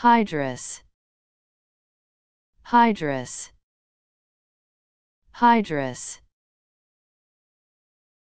Hydrus. Hydrus. Hydrus.